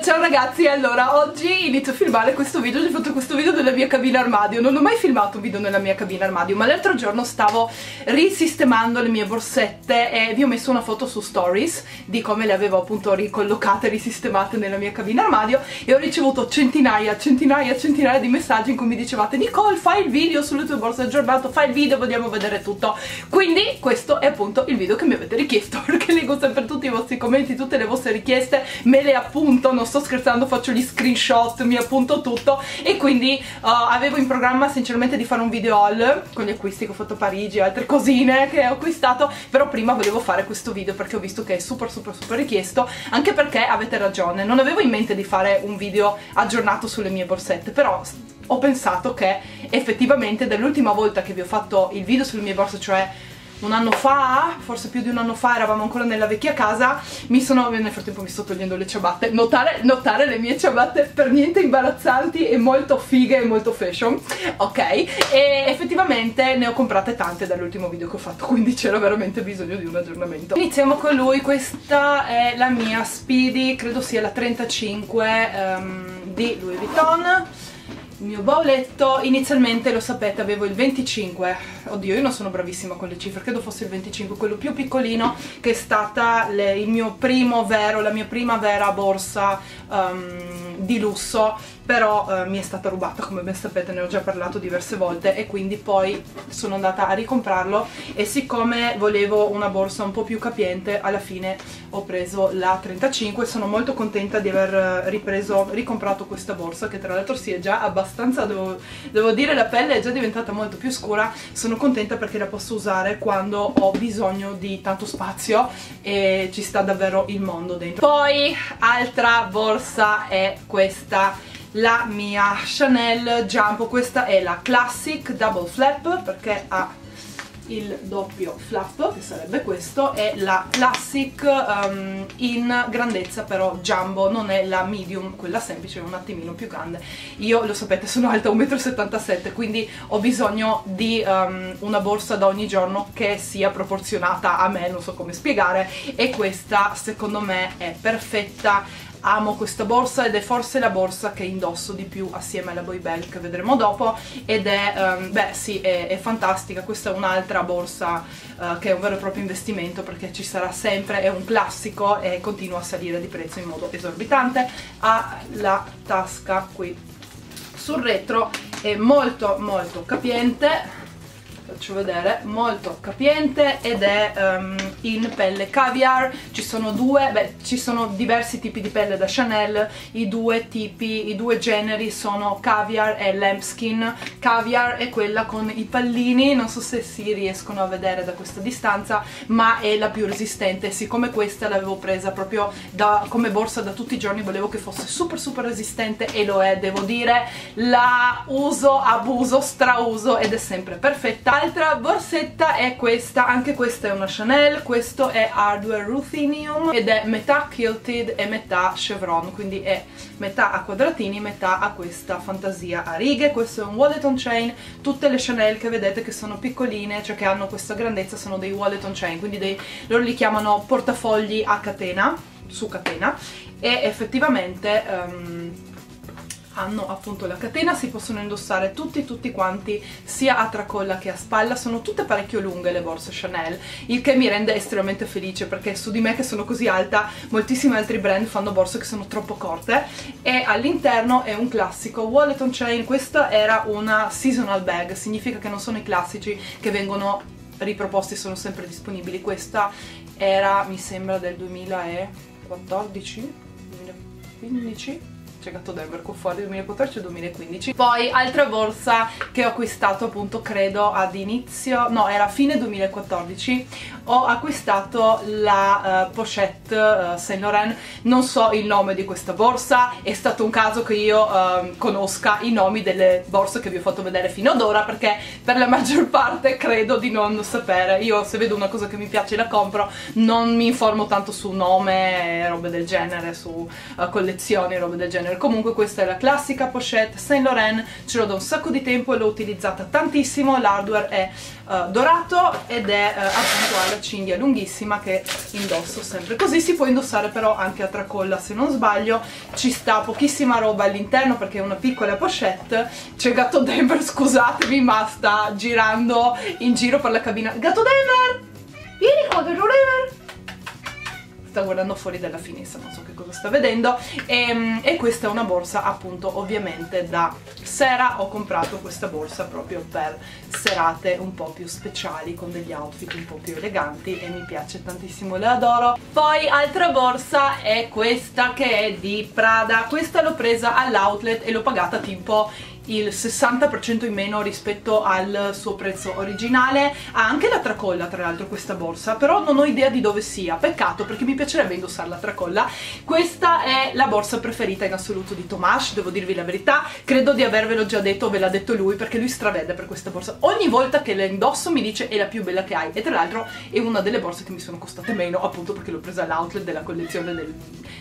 Ciao ragazzi, allora oggi inizio a filmare questo video, ho fatto questo video della mia cabina armadio, non ho mai filmato un video nella mia cabina armadio, ma l'altro giorno stavo risistemando le mie borsette e vi ho messo una foto su stories di come le avevo appunto ricollocate, risistemate nella mia cabina armadio e ho ricevuto centinaia, centinaia, centinaia di messaggi in cui mi dicevate Nicole fai il video sulle tue borse aggiornato, fai il video, vogliamo vedere tutto, quindi questo è appunto il video che mi avete richiesto perché leggo sempre tutti i vostri commenti, tutte le vostre richieste, me le appunto, non sto scherzando, faccio gli screenshot, mi appunto tutto. E quindi uh, avevo in programma sinceramente di fare un video haul con gli acquisti che ho fatto a Parigi e altre cosine che ho acquistato, però prima volevo fare questo video perché ho visto che è super super super richiesto, anche perché avete ragione, non avevo in mente di fare un video aggiornato sulle mie borsette, però ho pensato che effettivamente dall'ultima volta che vi ho fatto il video sulle mie borse, cioè un anno fa, forse più di un anno fa, eravamo ancora nella vecchia casa, mi sono, nel frattempo mi sto togliendo le ciabatte, notare, notare le mie ciabatte per niente imbarazzanti e molto fighe e molto fashion, ok? E effettivamente ne ho comprate tante dall'ultimo video che ho fatto, quindi c'era veramente bisogno di un aggiornamento. Iniziamo con lui, questa è la mia Speedy, credo sia la 35 um, ehm, di Louis Vuitton il mio bauletto. Inizialmente lo sapete avevo il 25 oddio io non sono bravissima con le cifre credo fosse il 25 quello più piccolino che è stata le, il mio primo vero la mia prima vera borsa um, di lusso però eh, mi è stata rubata come ben sapete ne ho già parlato diverse volte e quindi poi sono andata a ricomprarlo e siccome volevo una borsa un po' più capiente alla fine ho preso la 35 sono molto contenta di aver eh, ripreso, ricomprato questa borsa che tra l'altro si è già abbastanza, devo, devo dire la pelle è già diventata molto più scura. Sono contenta perché la posso usare quando ho bisogno di tanto spazio e ci sta davvero il mondo dentro. Poi altra borsa è questa la mia Chanel Jumbo, questa è la Classic Double Flap perché ha il doppio flap, che sarebbe questo, è la Classic um, in grandezza però jumbo, non è la medium, quella semplice, è un attimino più grande. Io, lo sapete, sono alta 1,77 m, quindi ho bisogno di um, una borsa da ogni giorno che sia proporzionata a me, non so come spiegare, e questa secondo me è perfetta amo questa borsa ed è forse la borsa che indosso di più assieme alla Boy Bell che vedremo dopo. Ed è, um, beh sì, è, è, fantastica, questa è un'altra borsa uh, che è un vero e proprio investimento perché ci sarà sempre, è un classico e continua a salire di prezzo in modo esorbitante, ha la tasca qui sul retro, è molto molto capiente faccio vedere, molto capiente ed è um, in pelle caviar, ci sono due, beh ci sono diversi tipi di pelle da Chanel, i due tipi, i due generi sono caviar e lambskin, caviar è quella con i pallini, non so se si riescono a vedere da questa distanza, ma è la più resistente, siccome questa l'avevo presa proprio da, come borsa da tutti i giorni, volevo che fosse super super resistente e lo è, devo dire, la uso, abuso, strauso ed è sempre perfetta L'altra borsetta è questa, anche questa è una Chanel, questo è Hardware Ruthenium ed è metà quilted e metà chevron, quindi è metà a quadratini, metà a questa fantasia a righe. Questo è un wallet on chain, tutte le Chanel che vedete che sono piccoline, cioè che hanno questa grandezza, sono dei wallet on chain, quindi dei, loro li chiamano portafogli a catena, su catena, e effettivamente... Um, hanno appunto la catena, si possono indossare tutti tutti quanti sia a tracolla che a spalla, sono tutte parecchio lunghe le borse Chanel, il che mi rende estremamente felice perché su di me che sono così alta moltissimi altri brand fanno borse che sono troppo corte. E all'interno è un classico wallet on chain, questa era una seasonal bag, significa che non sono i classici che vengono riproposti sono sempre disponibili, questa era mi sembra del 2014 2015 c'è Gatto Denver con fuori 2014-2015 poi altra borsa che ho acquistato appunto credo ad inizio no era fine 2014 ho acquistato la uh, pochette uh, Saint Laurent. Non so il nome di questa borsa è stato un caso che io uh, conosca i nomi delle borse che vi ho fatto vedere fino ad ora perché per la maggior parte credo di non sapere. Io se vedo una cosa che mi piace la compro. Non mi informo tanto su nome robe del genere su collezioni e robe del genere genere comunque questa è la classica pochette Saint Laurent ce l'ho da un sacco di tempo e l'ho utilizzata tantissimo. L'hardware è uh, dorato ed è uh, appunto ha la cinghia lunghissima che indosso sempre. Così si può indossare però anche a tracolla se non sbaglio. Ci sta pochissima roba all'interno perché è una piccola pochette. C'è Gatto Denver scusatemi ma sta girando in giro per la cabina. Gatto Denver! Vieni qua Gatto Denver sta guardando fuori dalla finestra, non so che cosa sta vedendo e, ehm, e, questa è una borsa appunto ovviamente da sera. Ho comprato questa borsa proprio per serate un po' più speciali con degli outfit un po' più eleganti e mi piace tantissimo, le adoro. Poi altra borsa è questa che è di Prada. Questa l'ho presa all'outlet e l'ho pagata tipo il 60% in meno rispetto al suo prezzo originale. Ha anche la tracolla tra l'altro questa borsa però non ho idea di dove sia. Peccato perché mi piacerebbe indossare la tracolla. Questa è la borsa preferita in assoluto di Tomash devo dirvi la verità. Credo di avervelo già detto ve l'ha detto lui perché lui stravede per questa borsa. Ogni volta che la indosso mi dice è la più bella che hai. E tra l'altro è una delle borse che mi sono costate meno appunto perché l'ho presa all'outlet della collezione del,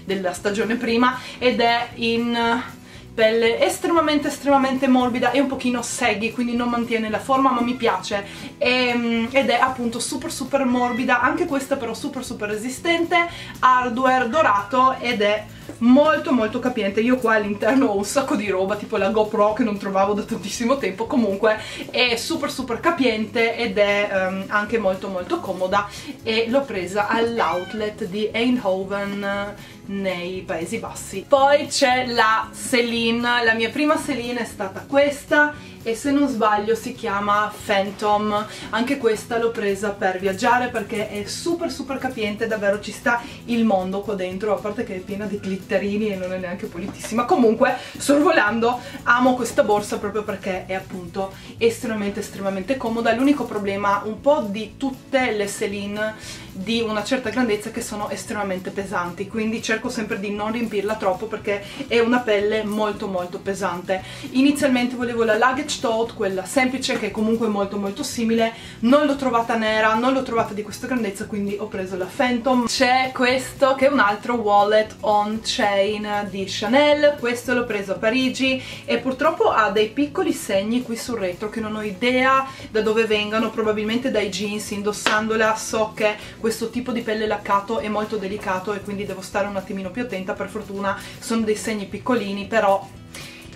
della stagione prima ed è in pelle estremamente estremamente morbida e un pochino saggy quindi non mantiene la forma ma mi piace. E, ehm, ed è appunto super super morbida anche questa però super super resistente hardware dorato ed è molto molto capiente. Io qua all'interno ho un sacco di roba tipo la GoPro che non trovavo da tantissimo tempo. Comunque è super super capiente ed è um, anche molto molto comoda. E l'ho presa all'outlet di Eindhoven nei Paesi Bassi. Poi c'è la Celine. La mia prima Celine è stata questa e se non sbaglio si chiama Phantom. Anche questa l'ho presa per viaggiare perché è super super capiente davvero ci sta il mondo qua dentro a parte che è piena di glitterini e non è neanche pulitissima. Comunque sorvolando amo questa borsa proprio perché è appunto estremamente estremamente comoda. L'unico problema un po' di tutte le Celine di una certa grandezza che sono estremamente pesanti quindi cerco sempre di non riempirla troppo perché è una pelle molto molto pesante. Inizialmente volevo la luggage Toad, quella semplice che è comunque molto molto simile, non l'ho trovata nera, non l'ho trovata di questa grandezza quindi ho preso la Phantom. C'è questo che è un altro wallet on chain di Chanel, questo l'ho preso a Parigi e purtroppo ha dei piccoli segni qui sul retro che non ho idea da dove vengano, probabilmente dai jeans, indossandola so che questo tipo di pelle laccato è molto delicato e quindi devo stare un attimino più attenta, per fortuna sono dei segni piccolini però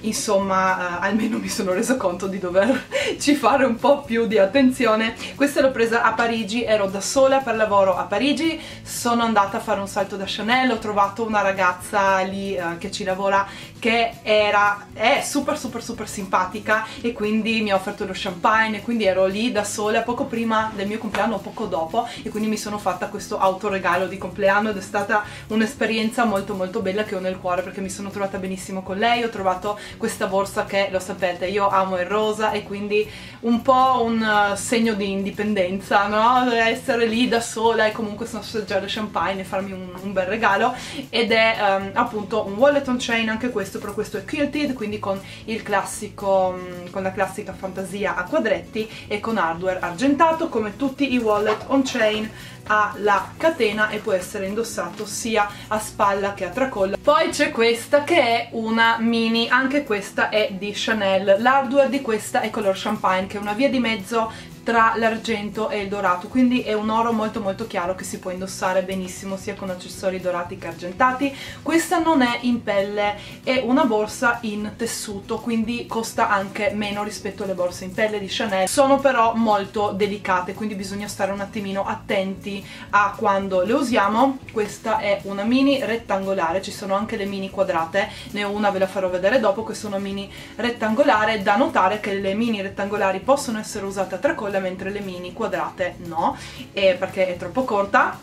insomma eh, almeno mi sono reso conto di doverci fare un po' più di attenzione. Questa l'ho presa a Parigi, ero da sola per lavoro a Parigi. Sono andata a fare un salto da Chanel ho trovato una ragazza lì eh, che ci lavora che era, è super super super simpatica e quindi mi ha offerto lo champagne e quindi ero lì da sola poco prima del mio compleanno o poco dopo e quindi mi sono fatta questo autoregalo di compleanno ed è stata un'esperienza molto molto bella che ho nel cuore perché mi sono trovata benissimo con lei ho trovato questa borsa che lo sapete io amo il rosa e quindi un po' un uh, segno di indipendenza no? essere lì da sola e comunque assaggiare champagne e farmi un, un, bel regalo ed è um, appunto un wallet on chain anche questo però questo è quilted quindi con il classico um, con la classica fantasia a quadretti e con hardware argentato come tutti i wallet on chain ha la catena e può essere indossato sia a spalla che a tracolla. Poi c'è questa che è una mini anche questa è di Chanel. L'hardware di questa è color champagne che è una via di mezzo tra l'argento e il dorato quindi è un oro molto molto chiaro che si può indossare benissimo sia con accessori dorati che argentati. Questa non è in pelle è una borsa in tessuto quindi costa anche meno rispetto alle borse in pelle di Chanel. Sono però molto delicate quindi bisogna stare un attimino attenti a quando le usiamo. Questa è una mini rettangolare ci sono anche le mini quadrate ne ho una ve la farò vedere dopo questa è una mini rettangolare da notare che le mini rettangolari possono essere usate a tracolla quella mentre le mini quadrate no perché è troppo corta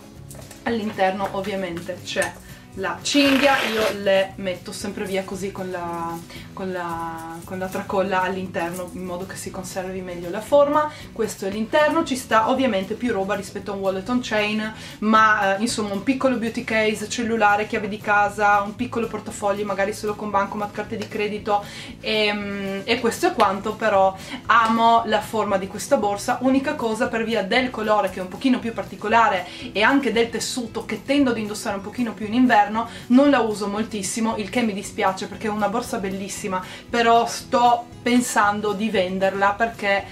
all'interno ovviamente c'è la cinghia io le metto sempre via così con la, con la, con la tracolla all'interno in modo che si conservi meglio la forma. Questo è l'interno, ci sta ovviamente più roba rispetto a un wallet on chain ma eh, insomma un piccolo beauty case, cellulare, chiave di casa un piccolo portafogli magari solo con bancomat, carte di credito e, ehm, e questo è quanto però amo la forma di questa borsa. Unica cosa per via del colore che è un pochino più particolare e anche del tessuto che tendo ad indossare un pochino più in inverno all'interno non la uso moltissimo il che mi dispiace perché è una borsa bellissima però sto pensando di venderla perché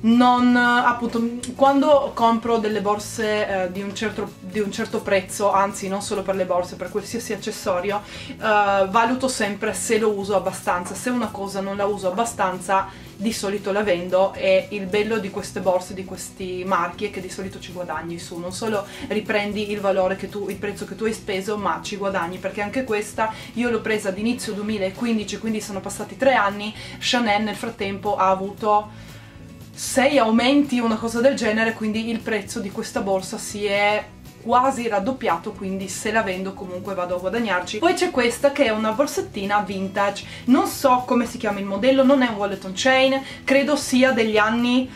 non appunto quando compro delle borse eh, di, un certo, di, un certo, prezzo anzi non solo per le borse per qualsiasi accessorio eh, valuto sempre se lo uso abbastanza. Se una cosa non la uso abbastanza di solito la vendo e il bello di queste borse di questi marchi è che di solito ci guadagni su. Non solo riprendi il valore che tu il prezzo che tu hai speso ma ci guadagni perché anche questa io l'ho presa ad inizio 2015 quindi sono passati tre anni. Chanel nel frattempo ha avuto 6 aumenti, una cosa del genere, quindi il prezzo di questa borsa si è quasi raddoppiato quindi se la vendo comunque vado a guadagnarci. Poi c'è questa che è una borsettina vintage. Non so come si chiama il modello non è un wallet on chain credo sia degli anni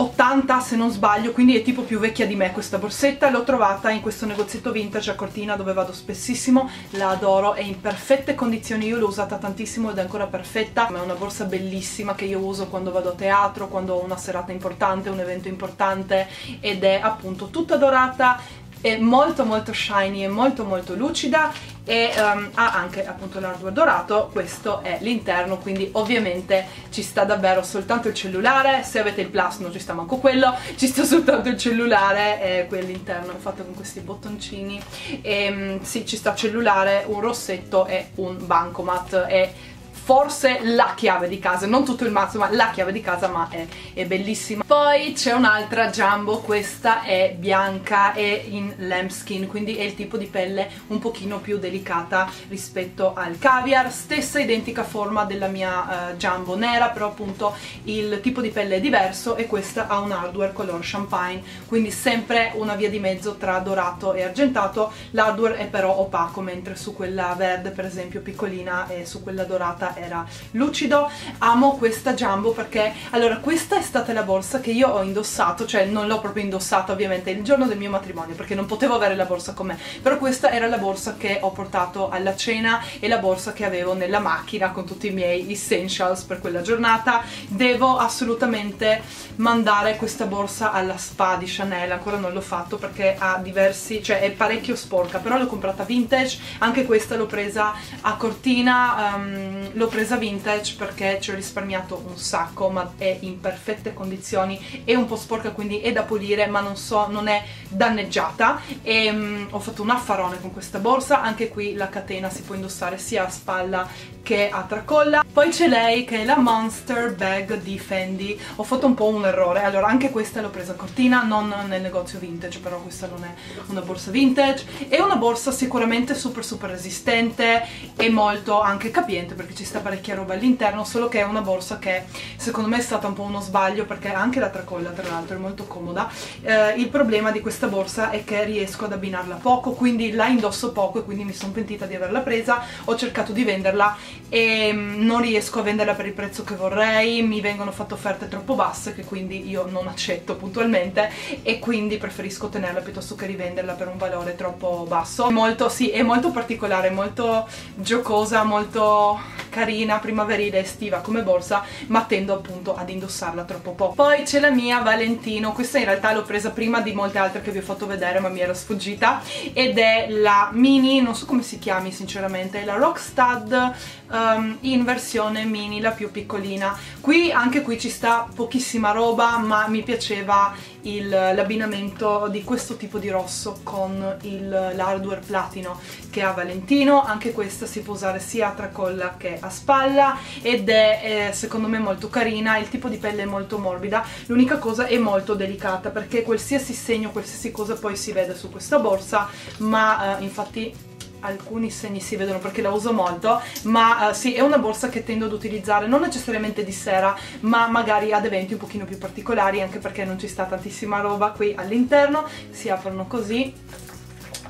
80 se non sbaglio, quindi è tipo più vecchia di me questa borsetta, l'ho trovata in questo negozietto vintage a Cortina dove vado spessissimo, la adoro, è in perfette condizioni, io l'ho usata tantissimo ed è ancora perfetta, è una borsa bellissima che io uso quando vado a teatro, quando ho una serata importante, un evento importante ed è appunto tutta dorata, è molto molto shiny e molto molto lucida e um, ha anche appunto l'hardware dorato, questo è l'interno quindi ovviamente ci sta davvero soltanto il cellulare, se avete il plus non ci sta manco quello, ci sta soltanto il cellulare e qui all'interno è fatto con questi bottoncini. E um, sì ci sta cellulare, un rossetto e un bancomat. E forse la chiave di casa, non tutto il mazzo ma la chiave di casa ma è, è bellissima. Poi c'è un'altra Jumbo, questa è bianca e in lambskin, quindi è il tipo di pelle un pochino più delicata rispetto al caviar, stessa identica forma della mia uh, Jumbo nera, però appunto il tipo di pelle è diverso e questa ha un hardware color champagne, quindi sempre una via di mezzo tra dorato e argentato, l'hardware è però opaco, mentre su quella verde per esempio piccolina e su quella dorata era lucido amo questa Jumbo perché allora questa è stata la borsa che io ho indossato cioè non l'ho proprio indossata ovviamente il giorno del mio matrimonio perché non potevo avere la borsa con me però questa era la borsa che ho portato alla cena e la borsa che avevo nella macchina con tutti i miei essentials per quella giornata. Devo assolutamente mandare questa borsa alla spa di Chanel ancora non l'ho fatto perché ha diversi cioè è parecchio sporca però l'ho comprata vintage anche questa l'ho presa a Cortina um, l'ho presa vintage perché ci ho risparmiato un sacco ma è in perfette condizioni è un po' sporca quindi è da pulire ma non so non è danneggiata. E um, ho fatto un affarone con questa borsa anche qui la catena si può indossare sia a spalla che a tracolla poi c'è lei che è la Monster Bag di Fendi. Ho fatto un po' un errore. Allora anche questa l'ho presa a Cortina non nel negozio vintage però questa non è una borsa vintage. È una borsa sicuramente super super resistente e molto anche capiente perché ci sta parecchia roba all'interno solo che è una borsa che secondo me è stata un po' uno sbaglio perché anche la tracolla tra l'altro è molto comoda. Eh, il problema di questa borsa è che riesco ad abbinarla poco quindi la indosso poco e quindi mi sono pentita di averla presa. Ho cercato di venderla e mm, non riesco a venderla per il prezzo che vorrei, mi vengono fatte offerte troppo basse che quindi io non accetto puntualmente e quindi preferisco tenerla piuttosto che rivenderla per un valore troppo basso. Molto, sì, è molto particolare, molto giocosa, molto carina, primaverile, estiva come borsa, ma tendo appunto ad indossarla troppo poco. Poi c'è la mia Valentino, questa in realtà l'ho presa prima di molte altre che vi ho fatto vedere ma mi era sfuggita, ed è la mini, non so come si chiami sinceramente, la Rockstud um, in versione mini, la più piccolina. Qui, anche qui ci sta pochissima roba, ma mi piaceva l'abbinamento di questo tipo di rosso con l'hardware platino che ha Valentino, anche questa si può usare sia a tracolla che a spalla ed è eh, secondo me molto carina, il tipo di pelle è molto morbida, l'unica cosa è molto delicata perché qualsiasi segno, qualsiasi cosa poi si vede su questa borsa, ma eh, infatti alcuni segni si vedono perché la uso molto ma uh, sì è una borsa che tendo ad utilizzare non necessariamente di sera ma magari ad eventi un pochino più particolari anche perché non ci sta tantissima roba qui all'interno si aprono così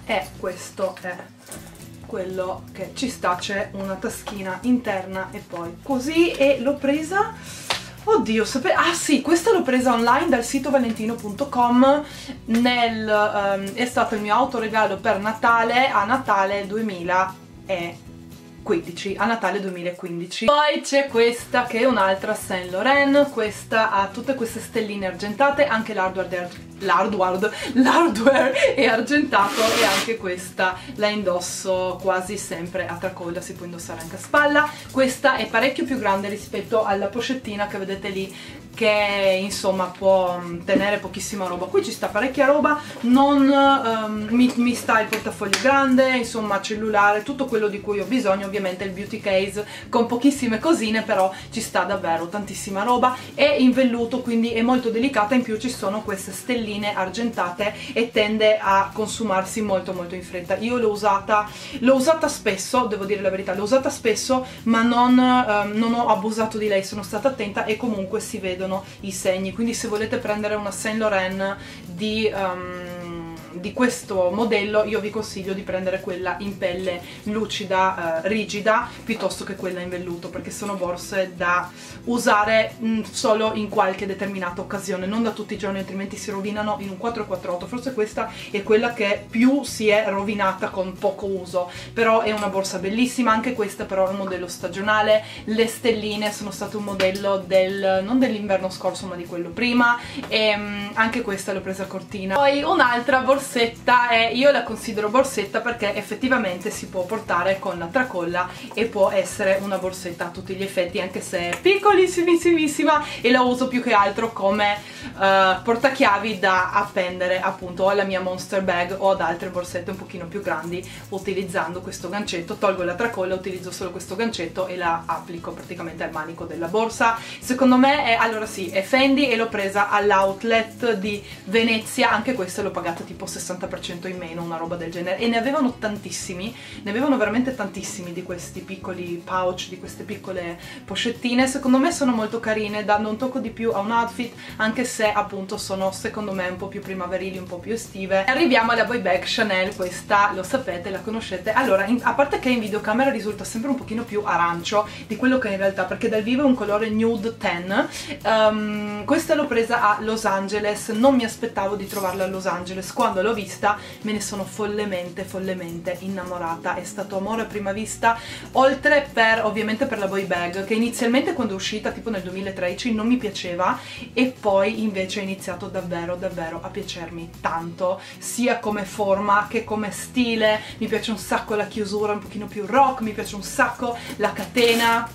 e questo è quello che ci sta c'è una taschina interna e poi così e l'ho presa Oddio, sape... ah sì, questa l'ho presa online dal sito valentino.com nel... Um, è stato il mio autoregalo per Natale a Natale 2015 2015, a Natale 2015. Poi c'è questa che è un'altra Saint Laurent, questa ha tutte queste stelline argentate, anche l'hardware l'hardware, l'hardware è argentato e anche questa la indosso quasi sempre a tracolla, si può indossare anche a spalla. Questa è parecchio più grande rispetto alla pochettina che vedete lì che insomma può mm, tenere pochissima roba qui ci sta parecchia roba non um, mi, mi, sta il portafoglio grande insomma cellulare tutto quello di cui ho bisogno ovviamente il beauty case con pochissime cosine però ci sta davvero tantissima roba è in velluto quindi è molto delicata in più ci sono queste stelline argentate e tende a consumarsi molto molto in fretta. Io l'ho usata l'ho usata spesso devo dire la verità l'ho usata spesso ma non, um, non ho abusato di lei sono stata attenta e comunque si vedono i segni. Quindi se volete prendere una Saint Laurent di um, di questo modello io vi consiglio di prendere quella in pelle lucida, eh, rigida, piuttosto che quella in velluto, perché sono borse da usare mh, mm, solo in qualche determinata occasione, non da tutti i giorni, altrimenti si rovinano in un 448. Forse questa è quella che più si è rovinata con poco uso, però è una borsa bellissima, anche questa però è un modello stagionale, le stelline sono state un modello del, non dell'inverno scorso ma di quello prima, e mh, mm, anche questa l'ho presa a cortina. Poi un'altra borsa borsetta è, io la considero borsetta perché effettivamente si può portare con la tracolla e può essere una borsetta a tutti gli effetti anche se è piccolissimissima e la uso più che altro come uh, portachiavi da appendere appunto alla mia monster bag o ad altre borsette un pochino più grandi utilizzando questo gancetto, tolgo la tracolla, utilizzo solo questo gancetto e la applico praticamente al manico della borsa. Secondo me è, allora sì, è Fendi e l'ho presa all'outlet di Venezia anche questa l'ho pagata tipo 60% in meno, una roba del genere. E ne avevano tantissimi, ne avevano veramente tantissimi di questi piccoli pouch, di queste piccole pochettine, secondo me sono molto carine, danno un tocco di più a un outfit anche se appunto sono secondo me un po' più primaverili, un po' più estive. Arriviamo alla boy bag Chanel, questa lo sapete, la conoscete, allora in, a parte che in videocamera risulta sempre un pochino più arancio di quello che in realtà, perché dal vivo è un colore nude 10, um, questa l'ho presa a Los Angeles, non mi aspettavo di trovarla a Los Angeles, quando l'ho vista me ne sono follemente, follemente innamorata, è stato amore a prima vista, oltre per, ovviamente per la boy bag, che inizialmente quando è uscita, tipo nel 2013, non mi piaceva e poi invece ha iniziato davvero, davvero a piacermi tanto, sia come forma che come stile, mi piace un sacco la chiusura un pochino più rock, mi piace un sacco la catena,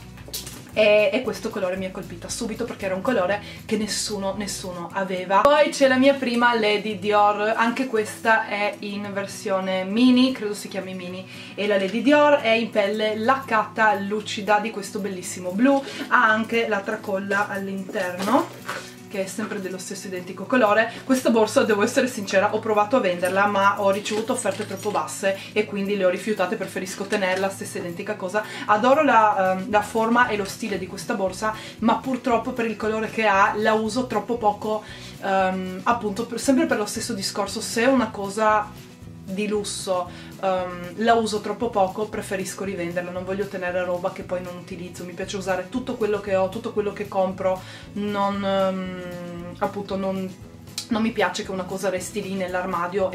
e, e, questo colore mi ha colpita subito perché era un colore che nessuno, nessuno aveva. Poi c'è la mia prima Lady Dior, anche questa è in versione mini, credo si chiami mini, e la Lady Dior è in pelle laccata lucida di questo bellissimo blu, ha anche la tracolla all'interno che è sempre dello stesso identico colore questa borsa devo essere sincera ho provato a venderla ma ho ricevuto offerte troppo basse e quindi le ho rifiutate preferisco tenerla stessa identica cosa. Adoro la, um, la forma e lo stile di questa borsa ma purtroppo per il colore che ha la uso troppo poco um, appunto per, sempre per lo stesso discorso. Se una cosa di lusso um, la uso troppo poco preferisco rivenderla non voglio tenere roba che poi non utilizzo mi piace usare tutto quello che ho tutto quello che compro non um, appunto non non mi piace che una cosa resti lì nell'armadio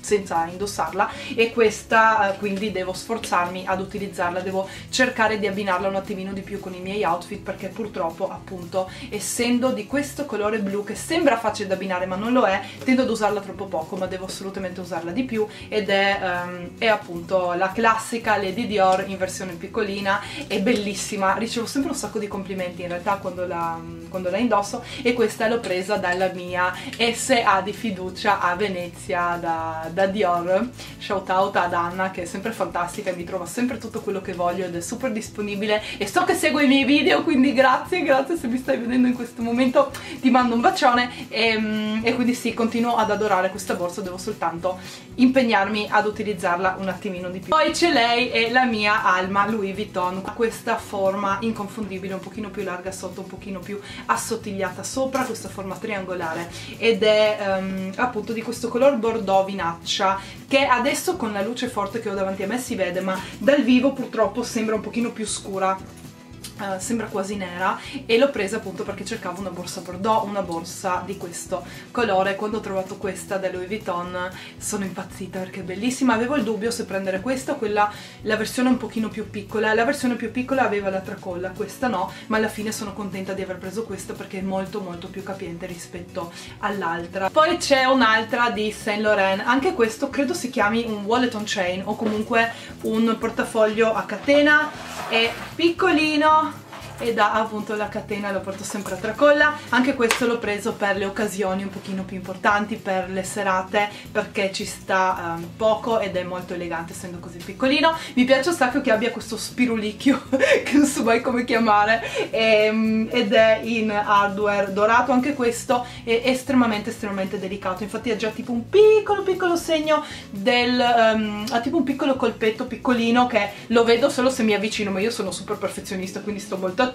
senza indossarla e questa eh, quindi devo sforzarmi ad utilizzarla, devo cercare di abbinarla un attimino di più con i miei outfit perché purtroppo appunto essendo di questo colore blu che sembra facile da abbinare ma non lo è, tendo ad usarla troppo poco ma devo assolutamente usarla di più ed è, um, è appunto la classica Lady Dior in versione piccolina, è bellissima, ricevo sempre un sacco di complimenti in realtà quando la, quando la indosso e questa l'ho presa dalla mia SA di fiducia a Venezia da, da Dior shout out ad Anna che è sempre fantastica e mi trova sempre tutto quello che voglio ed è super disponibile. E so che segue i miei video quindi grazie, grazie se mi stai vedendo in questo momento. Ti mando un bacione e, mm, e quindi sì, continuo ad adorare questa borsa devo soltanto impegnarmi ad utilizzarla un attimino di più. Poi c'è lei e la mia Alma Louis Vuitton questa forma inconfondibile un pochino più larga sotto un pochino più assottigliata sopra questa forma triangolare ed è um, appunto di questo color bordeaux vinaccia che adesso con la luce forte che ho davanti a me si vede ma dal vivo purtroppo sembra un pochino più scura Uh, sembra quasi nera e l'ho presa appunto perché cercavo una borsa bordeaux, una borsa di questo colore. Quando ho trovato questa da Louis Vuitton sono impazzita perché è bellissima. Avevo il dubbio se prendere questa o quella la versione un pochino più piccola. La versione più piccola aveva la tracolla questa no ma alla fine sono contenta di aver preso questa perché è molto molto più capiente rispetto all'altra. Poi c'è un'altra di Saint Laurent. Anche questo credo si chiami un wallet on chain o comunque un portafoglio a catena. È piccolino ed ha appunto la catena, lo porto sempre a tracolla. Anche questo l'ho preso per le occasioni un pochino più importanti, per le serate perché ci sta um, poco ed è molto elegante essendo così piccolino. Mi piace un sacco che abbia questo spirulicchio che non so mai come chiamare e, um, ed è in hardware dorato anche questo è estremamente estremamente delicato. Infatti ha già tipo un piccolo piccolo segno del um, ha tipo un piccolo colpetto piccolino che lo vedo solo se mi avvicino ma io sono super perfezionista quindi sto molto attenta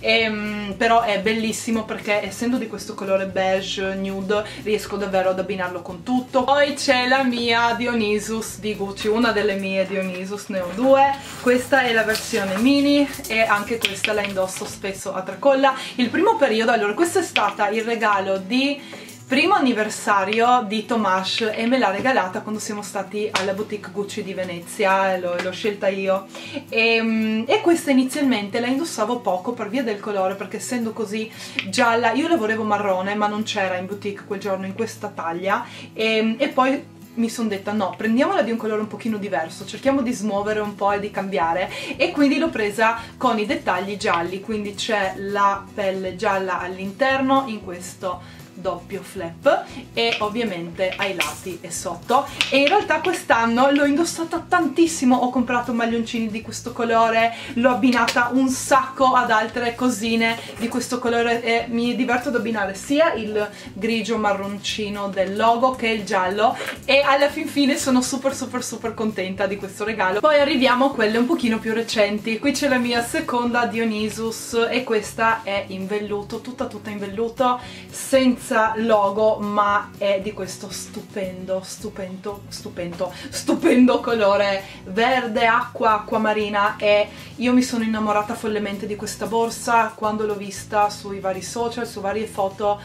e, ehm, però è bellissimo perché essendo di questo colore beige nude riesco davvero ad abbinarlo con tutto. Poi c'è la mia Dionysus di Gucci una delle mie Dionysus ne ho due. Questa è la versione mini e anche questa la indosso spesso a tracolla. Il primo periodo allora questa è stata il regalo di primo anniversario di Tomash e me l'ha regalata quando siamo stati alla boutique Gucci di Venezia l'ho scelta io. E, mm, e, questa inizialmente la indossavo poco per via del colore perché essendo così gialla io la volevo marrone ma non c'era in boutique quel giorno in questa taglia. E, e poi mi sono detta no, prendiamola di un colore un pochino diverso, cerchiamo di smuovere un po' e di cambiare. E quindi l'ho presa con i dettagli gialli, quindi c'è la pelle gialla all'interno in questo doppio flap e ovviamente ai lati e sotto. E in realtà quest'anno l'ho indossata tantissimo. Ho comprato maglioncini di questo colore l'ho abbinata un sacco ad altre cosine di questo colore e mi diverto ad abbinare sia il grigio marroncino del logo che il giallo e alla fin fine sono super super super contenta di questo regalo. Poi arriviamo a quelle un pochino più recenti. Qui c'è la mia seconda Dionysus e questa è in velluto tutta tutta in velluto senza senza logo ma è di questo stupendo, stupendo, stupendo, stupendo colore. Verde, acqua, acqua marina e io mi sono innamorata follemente di questa borsa. Quando l'ho vista sui vari social, su varie foto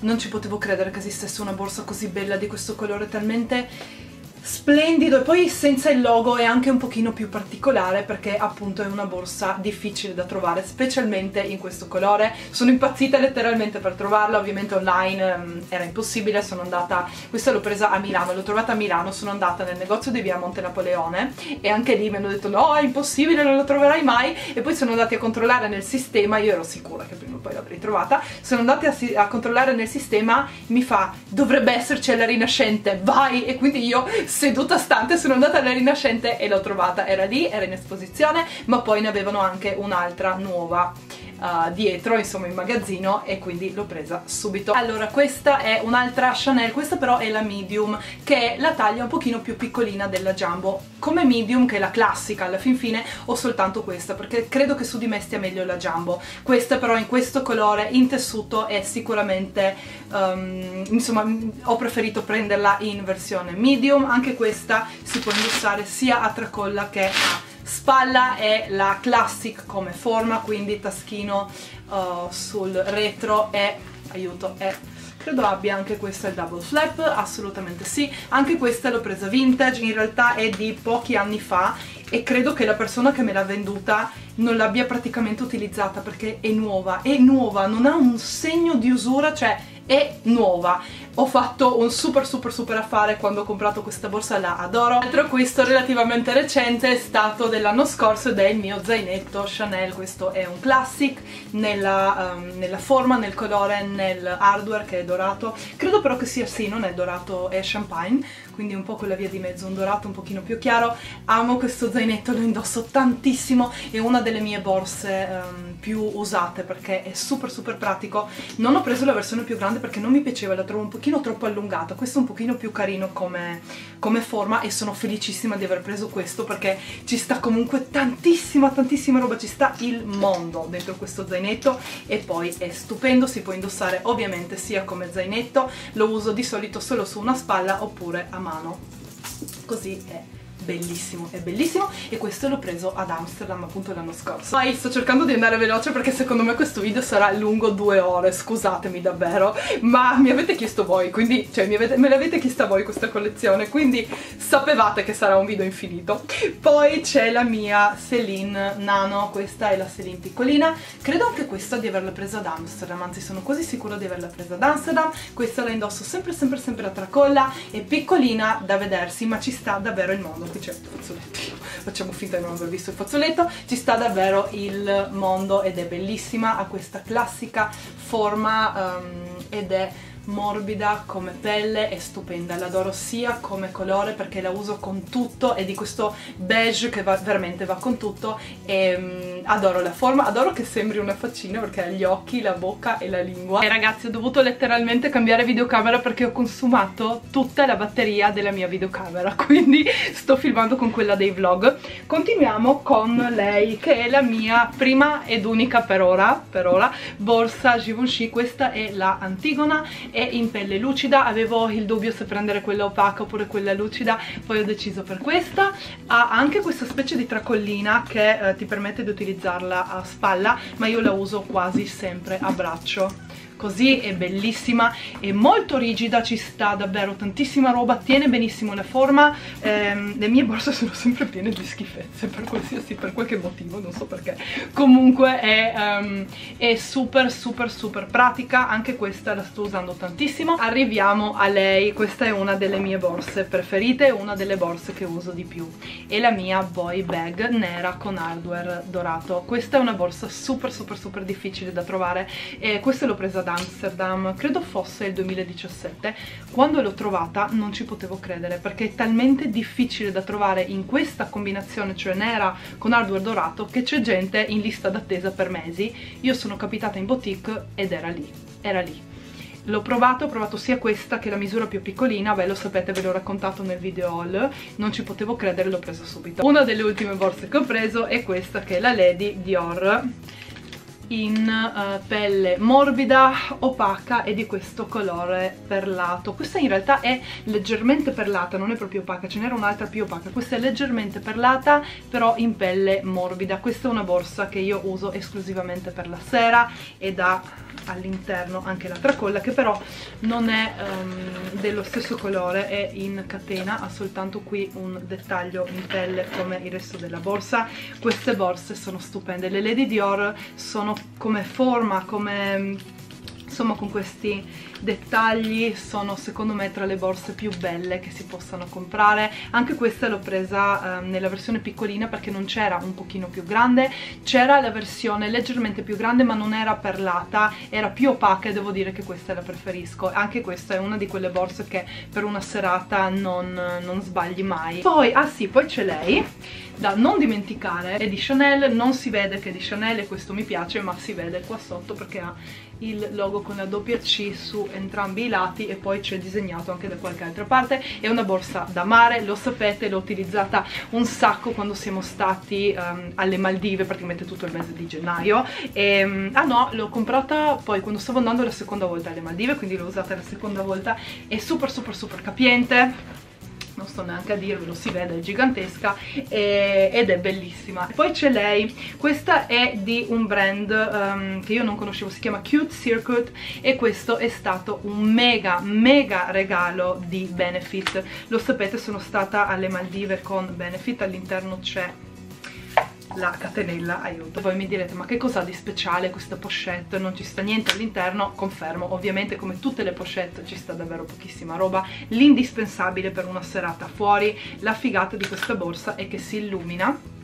non ci potevo credere che esistesse una borsa così bella di questo colore talmente splendido e poi senza il logo è anche un pochino più particolare perché appunto è una borsa difficile da trovare specialmente in questo colore. Sono impazzita letteralmente per trovarla ovviamente online um, era impossibile sono andata questa l'ho presa a Milano l'ho trovata a Milano sono andata nel negozio di via Monte Napoleone e anche lì mi hanno detto no è impossibile non la troverai mai. E poi sono andati a controllare nel sistema io ero sicura che prima o poi l'avrei trovata sono andati a, a controllare nel sistema mi fa dovrebbe esserci alla rinascente vai! E quindi io seduta stante sono andata alla Rinascente e l'ho trovata, era lì, era in esposizione, ma poi ne avevano anche un'altra nuova uh, dietro, insomma in magazzino e quindi l'ho presa subito. Allora questa è un'altra Chanel, questa però è la medium che è la taglia un pochino più piccolina della Jumbo. Come medium che è la classica alla fin fine ho soltanto questa perché credo che su di me stia meglio la Jumbo. Questa però in questo colore in tessuto è sicuramente um, insomma ho preferito prenderla in versione medium, anche questa si può indossare sia a tracolla che a spalla è la classic come forma quindi taschino uh, sul retro e aiuto è credo abbia anche questa il double flap, assolutamente sì, anche questa l'ho presa vintage, in realtà è di pochi anni fa e credo che la persona che me l'ha venduta non l'abbia praticamente utilizzata perché è nuova, è nuova, non ha un segno di usura, cioè è nuova ho fatto un super super super affare quando ho comprato questa borsa, la adoro. L'altro acquisto relativamente recente è stato dell'anno scorso ed è il mio zainetto Chanel, questo è un classic nella, um, nella forma, nel colore, nel hardware che è dorato. Credo però che sia sì, non è dorato, è champagne quindi un po' quella via di mezzo, un dorato un pochino più chiaro. Amo questo zainetto, lo indosso tantissimo è una delle mie borse um, più usate perché è super super pratico. Non ho preso la versione più grande perché non mi piaceva, la trovo un pochino troppo allungata questo è un pochino più carino come, come forma e sono felicissima di aver preso questo perché ci sta comunque tantissima tantissima roba, ci sta il mondo dentro questo zainetto e poi è stupendo, si può indossare ovviamente sia come zainetto, lo uso di solito solo su una spalla oppure a mano così è bellissimo, è bellissimo e questo l'ho preso ad Amsterdam appunto l'anno scorso. Poi sto cercando di andare veloce perché secondo me questo video sarà lungo due ore, scusatemi davvero, ma mi avete chiesto voi, quindi, cioè avete, me l'avete chiesta voi questa collezione, quindi sapevate che sarà un video infinito. Poi c'è la mia Celine Nano, questa è la Celine piccolina, credo anche questa di averla presa ad Amsterdam, anzi sono quasi sicura di averla presa ad Amsterdam, questa la indosso sempre sempre sempre a tracolla, è piccolina da vedersi ma ci sta davvero il mondo, qui c'è il fazzoletto, facciamo finta di non aver visto il fazzoletto, ci sta davvero il mondo ed è bellissima, ha questa classica forma um, ed è morbida come pelle è stupenda, l'adoro sia come colore perché la uso con tutto e di questo beige che va, veramente va con tutto. E um, adoro la forma, adoro che sembri una faccina perché ha gli occhi, la bocca e la lingua. E ragazzi ho dovuto letteralmente cambiare videocamera perché ho consumato tutta la batteria della mia videocamera. Quindi sto filmando con quella dei vlog. Continuiamo con lei che è la mia prima ed unica per ora, per ora borsa Givenchy, questa è la Antigona è in pelle lucida. Avevo il dubbio se prendere quella opaca oppure quella lucida. Poi ho deciso per questa. Ha anche questa specie di tracollina che eh, ti permette di utilizzarla a spalla ma io la uso quasi sempre a braccio così è bellissima è molto rigida ci sta davvero tantissima roba tiene benissimo la forma. Ehm, le mie borse sono sempre piene di schifezze per qualsiasi per qualche motivo non so perché. Comunque è, um, è super super super pratica anche questa la sto usando tantissimo. Arriviamo a lei questa è una delle mie borse preferite una delle borse che uso di più. È la mia boy bag nera con hardware dorato. Questa è una borsa super super super difficile da trovare e questa l'ho presa ad Amsterdam, credo fosse il 2017, quando l'ho trovata non ci potevo credere perché è talmente difficile da trovare in questa combinazione, cioè nera con hardware dorato, che c'è gente in lista d'attesa per mesi. Io sono capitata in boutique ed era lì, era lì. L'ho provato, ho provato sia questa che la misura più piccolina, beh lo sapete, ve l'ho raccontato nel video haul, non ci potevo credere, l'ho presa subito. Una delle ultime borse che ho preso è questa che è la Lady Dior in uh, pelle morbida, opaca e di questo colore perlato. Questa in realtà è leggermente perlata, non è proprio opaca, ce n'era un'altra più opaca. Questa è leggermente perlata, però in pelle morbida. Questa è una borsa che io uso esclusivamente per la sera ed ha all'interno anche la tracolla che però non è um, dello stesso colore, è in catena, ha soltanto qui un dettaglio in pelle come il resto della borsa. Queste borse sono stupende, le Lady Dior sono come forma, come insomma con questi dettagli sono secondo me tra le borse più belle che si possano comprare. Anche questa l'ho presa eh, nella versione piccolina perché non c'era un pochino più grande. C'era la versione leggermente più grande ma non era perlata era più opaca e devo dire che questa la preferisco. Anche questa è una di quelle borse che per una serata non, non sbagli mai. Poi, ah sì, poi c'è lei. Da non dimenticare è di Chanel, non si vede che è di Chanel e questo mi piace ma si vede qua sotto perché ha il logo con la doppia C su entrambi i lati e poi c'è disegnato anche da qualche altra parte. È una borsa da mare, lo sapete, l'ho utilizzata un sacco quando siamo stati um, alle Maldive praticamente tutto il mese di gennaio. E, um, ah no, l'ho comprata poi quando stavo andando la seconda volta alle Maldive quindi l'ho usata la seconda volta. È super super super capiente non sto neanche a dirvelo, si vede, è gigantesca e, ed è bellissima. Poi c'è lei, questa è di un brand um, che io non conoscevo, si chiama Cute Circuit e questo è stato un mega mega regalo di Benefit. Lo sapete, sono stata alle Maldive con Benefit, all'interno c'è la catenella aiuto. Voi mi direte ma che cosa di speciale questa pochette? Non ci sta niente all'interno? Confermo ovviamente come tutte le pochette ci sta davvero pochissima roba. L'indispensabile per una serata fuori. La figata di questa borsa è che si illumina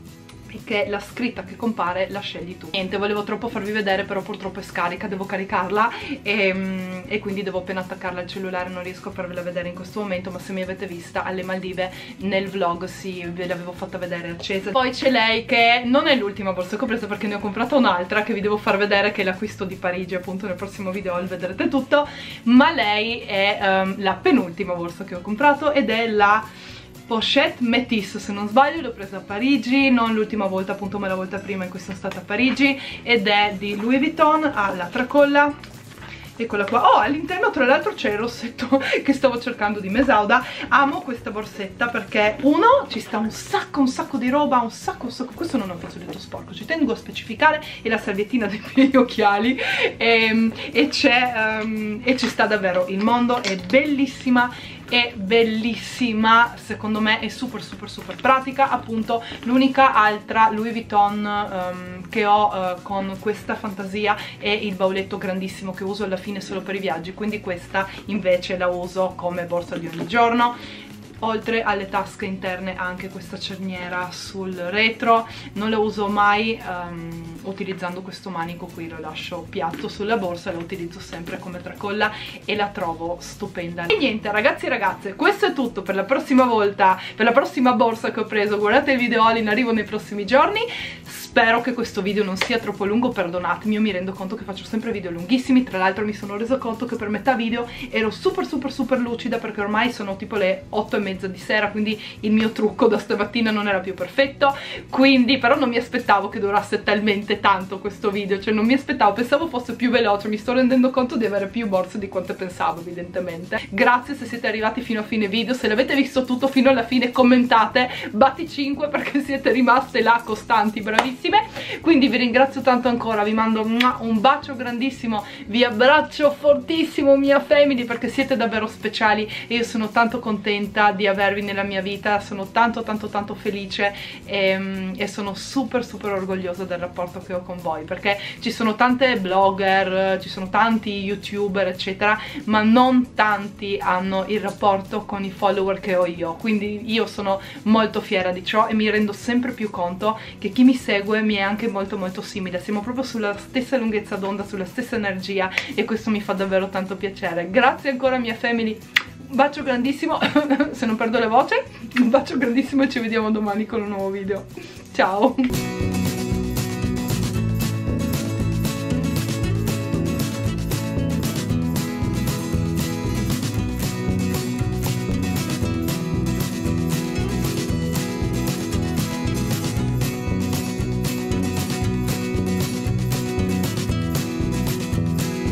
che la scritta che compare la scegli tu. Niente volevo troppo farvi vedere però purtroppo è scarica devo caricarla. E, mm, e, quindi devo appena attaccarla al cellulare non riesco a farvela vedere in questo momento ma se mi avete vista alle Maldive nel vlog sì ve l'avevo fatta vedere accesa. Poi c'è lei che non è l'ultima borsa che ho preso perché ne ho comprata un'altra che vi devo far vedere che è l'acquisto di Parigi appunto nel prossimo video vedrete tutto. Ma lei è um, la penultima borsa che ho comprato ed è la pochette Métis se non sbaglio l'ho presa a Parigi non l'ultima volta appunto ma la volta prima in cui sono stata a Parigi ed è di Louis Vuitton ha la tracolla. Eccola qua. Oh all'interno tra l'altro c'è il rossetto che stavo cercando di Mesauda. Amo questa borsetta perché uno ci sta un sacco un sacco di roba un sacco un sacco. Questo non è un fazzoletto sporco ci tengo a specificare e la salviettina dei miei occhiali. E, e c'è um, e ci sta davvero il mondo è bellissima è bellissima secondo me è super super super pratica appunto l'unica altra Louis Vuitton um, che ho uh, con questa fantasia è il bauletto grandissimo che uso alla fine solo per i viaggi quindi questa invece la uso come borsa di ogni giorno oltre alle tasche interne anche questa cerniera sul retro. Non la uso mai um, utilizzando questo manico qui lo lascio piatto sulla borsa la utilizzo sempre come tracolla e la trovo stupenda. E niente ragazzi e ragazze questo è tutto per la prossima volta per la prossima borsa che ho preso. Guardate il video in arrivo nei prossimi giorni. Spero che questo video non sia troppo lungo, perdonatemi, io mi rendo conto che faccio sempre video lunghissimi, tra l'altro mi sono reso conto che per metà video ero super super super lucida perché ormai sono tipo le 8 e mezza di sera, quindi il mio trucco da stamattina non era più perfetto, quindi però non mi aspettavo che durasse talmente tanto questo video, cioè non mi aspettavo, pensavo fosse più veloce, mi sto rendendo conto di avere più borse di quante pensavo evidentemente. Grazie se siete arrivati fino a fine video, se l'avete visto tutto fino alla fine commentate, batti 5 perché siete rimaste là costanti, bravissime quindi vi ringrazio tanto ancora vi mando un bacio grandissimo vi abbraccio fortissimo mia family perché siete davvero speciali e io sono tanto contenta di avervi nella mia vita sono tanto tanto tanto felice e, e sono super super orgogliosa del rapporto che ho con voi perché ci sono tante blogger ci sono tanti youtuber eccetera ma non tanti hanno il rapporto con i follower che ho io. Quindi io sono molto fiera di ciò e mi rendo sempre più conto che chi mi segue mi è anche molto molto simile. Siamo proprio sulla stessa lunghezza d'onda sulla stessa energia e questo mi fa davvero tanto piacere. Grazie ancora mia family un bacio grandissimo se non perdo la voce un bacio grandissimo e ci vediamo domani con un nuovo video. Ciao